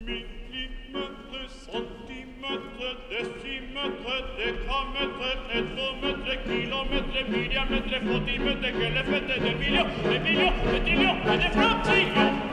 Millimetre, centimetre, decimetre, decametre, tetrometre, kilometre, miliametre, fotimetre, che le fette del miglio, del miglio, del miglio e del francilio.